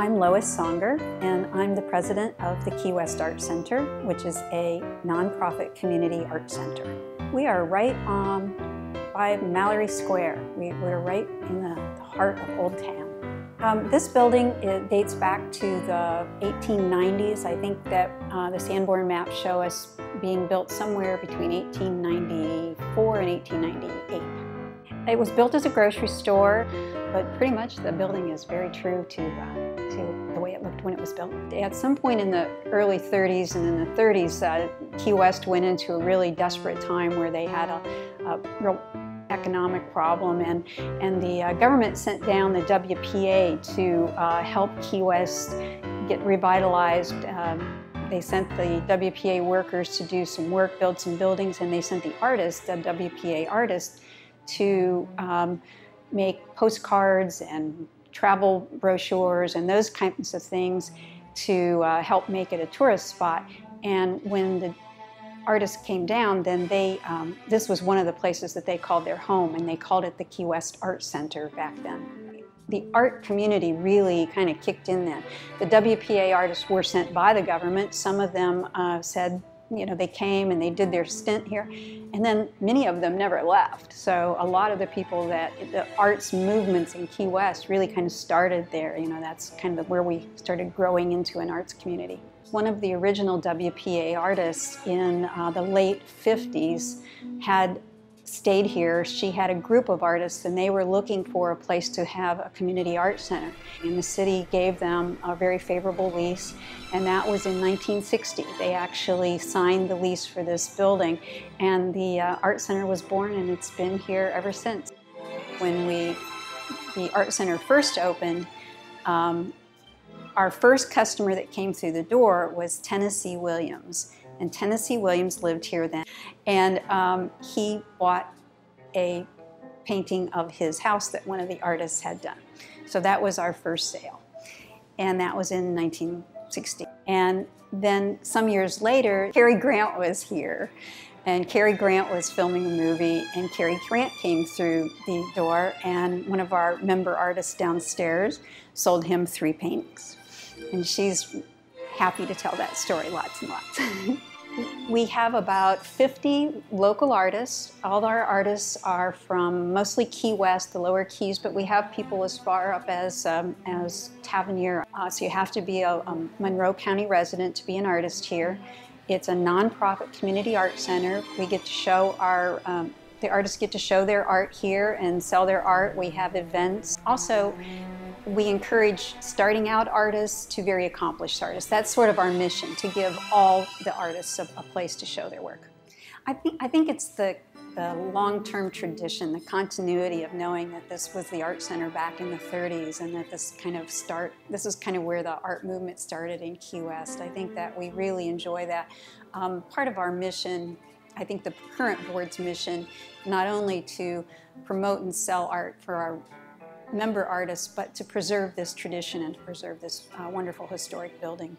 I'm Lois Songer, and I'm the president of the Key West Art Center, which is a nonprofit community art center. We are right on by Mallory Square. We, are right in the heart of Old Town. Um, this building dates back to the 1890s. I think that uh, the Sanborn maps show us being built somewhere between 1894 and 1898. It was built as a grocery store, but pretty much the building is very true to, uh, to the way it looked when it was built. At some point in the early 30s and in the 30s, uh, Key West went into a really desperate time where they had a, a real economic problem and, and the uh, government sent down the WPA to uh, help Key West get revitalized. Um, they sent the WPA workers to do some work, build some buildings, and they sent the artists, the WPA artists, to um, make postcards and travel brochures and those kinds of things to uh, help make it a tourist spot. And when the artists came down, then they, um, this was one of the places that they called their home, and they called it the Key West Art Center back then. The art community really kind of kicked in then. The WPA artists were sent by the government. Some of them uh, said, you know, they came and they did their stint here, and then many of them never left. So a lot of the people that the arts movements in Key West really kind of started there. You know, that's kind of where we started growing into an arts community. One of the original WPA artists in uh, the late 50s had stayed here, she had a group of artists and they were looking for a place to have a community art center. And the city gave them a very favorable lease, and that was in 1960. They actually signed the lease for this building, and the uh, art center was born, and it's been here ever since. When we, the art center first opened, um, our first customer that came through the door was Tennessee Williams and Tennessee Williams lived here then. And um, he bought a painting of his house that one of the artists had done. So that was our first sale. And that was in 1960. And then some years later, Cary Grant was here. And Cary Grant was filming a movie, and Cary Grant came through the door, and one of our member artists downstairs sold him three paintings. And she's happy to tell that story lots and lots. We have about 50 local artists. All our artists are from mostly Key West, the lower Keys, but we have people as far up as, um, as Tavernier. Uh, so you have to be a, a Monroe County resident to be an artist here. It's a nonprofit community art center. We get to show our, um, the artists get to show their art here and sell their art. We have events. Also, we encourage starting out artists to very accomplished artists. That's sort of our mission, to give all the artists a, a place to show their work. I think, I think it's the, the long-term tradition, the continuity of knowing that this was the art center back in the 30s and that this kind of start, this is kind of where the art movement started in Key West. I think that we really enjoy that. Um, part of our mission I think the current board's mission, not only to promote and sell art for our member artists, but to preserve this tradition and to preserve this uh, wonderful historic building.